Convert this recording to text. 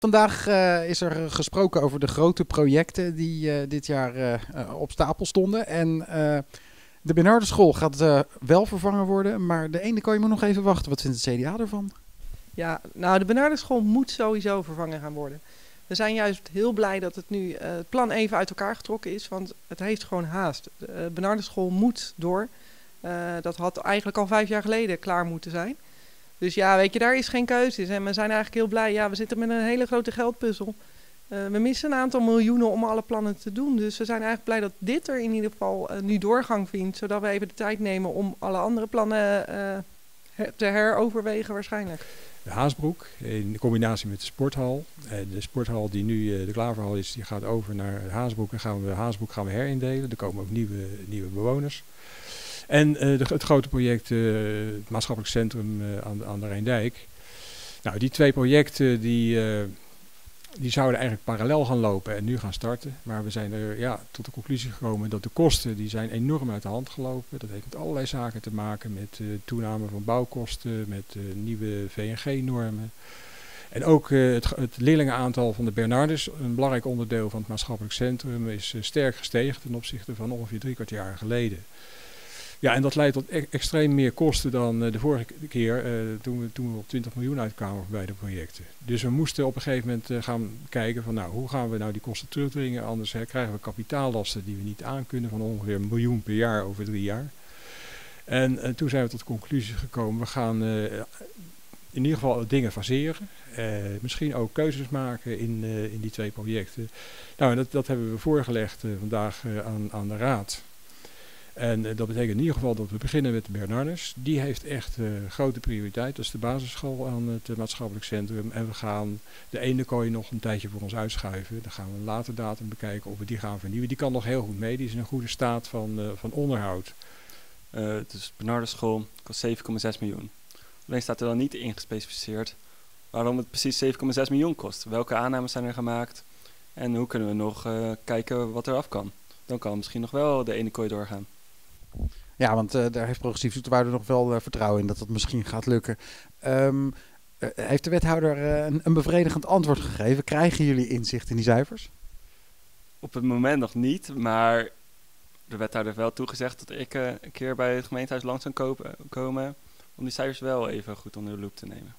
Vandaag uh, is er gesproken over de grote projecten die uh, dit jaar uh, op stapel stonden. En de Bernardeschool gaat wel vervangen worden, maar de ene kan je maar nog even wachten. Wat vindt het CDA ervan? Ja, nou de Bernardeschool moet sowieso vervangen gaan worden. We zijn juist heel blij dat het nu het plan even uit elkaar getrokken is, want het heeft gewoon haast. De Bernardeschool moet door. dat had eigenlijk al vijf jaar geleden klaar moeten zijn. Dus ja, weet je, daar is geen keuze. En we zijn eigenlijk heel blij. Ja, we zitten met een hele grote geldpuzzel. Uh, we missen een aantal miljoenen om alle plannen te doen. Dus we zijn eigenlijk blij dat dit er in ieder geval uh, nu doorgang vindt. Zodat we even de tijd nemen om alle andere plannen uh, te heroverwegen waarschijnlijk. De Haasbroek in combinatie met de sporthal. de sporthal die nu de Klaverhal is, die gaat over naar Haasbroek. En gaan we Haasbroek gaan we herindelen. Er komen ook nieuwe, nieuwe bewoners. En de, het grote project, uh, het maatschappelijk centrum uh, aan, aan, de Rijndijk. Nou, die twee projecten die, die zouden eigenlijk parallel gaan lopen en nu gaan starten. Maar we zijn er ja, tot de conclusie gekomen dat de kosten die zijn enorm uit de hand gelopen. Dat heeft met allerlei zaken te maken met toename van bouwkosten, met nieuwe VNG-normen. En ook het, het leerlingenaantal van de Bernardus, een belangrijk onderdeel van het maatschappelijk centrum, is sterk gestegen ten opzichte van ongeveer drie kwart jaar geleden. Ja, en dat leidt tot e extreem meer kosten dan uh, de vorige keer uh, toen, we, toen we op 20 miljoen uitkwamen bij de projecten. Dus we moesten op een gegeven moment uh, gaan kijken van nou, hoe gaan we nou die kosten terugdringen? Anders krijgen we kapitaallasten die we niet aankunnen van ongeveer een miljoen per jaar over drie jaar. En toen zijn we tot de conclusie gekomen, we gaan in ieder geval dingen faseren. misschien ook keuzes maken in, in die twee projecten. Nou, dat, dat hebben we voorgelegd vandaag aan, aan de raad. En uh, dat betekent in ieder geval dat we beginnen met de Bernardus. Die heeft echt uh, grote prioriteit. Dat is de basisschool aan het uh, maatschappelijk centrum. En we gaan de ene kooi nog een tijdje voor ons uitschuiven. Dan gaan we een later datum bekijken of we die gaan vernieuwen. Die kan nog heel goed mee. Die is in een goede staat van, van onderhoud. dus Bernardeschool kost 7,6 miljoen. Alleen staat er dan niet ingespecificeerd waarom het precies 7,6 miljoen kost. Welke aannames zijn er gemaakt? En hoe kunnen we nog kijken wat er af kan? Dan kan misschien nog wel de ene kooi doorgaan. Ja, want uh, daar heeft progressief Zoeterwoude nog wel uh, vertrouwen in dat dat misschien gaat lukken. Um, uh, heeft de wethouder een, een, bevredigend antwoord gegeven? Krijgen jullie inzicht in die cijfers? Op het moment nog niet, maar de wethouder heeft wel toegezegd dat ik een keer bij het gemeentehuis langs zou komen om die cijfers wel even goed onder de loep te nemen.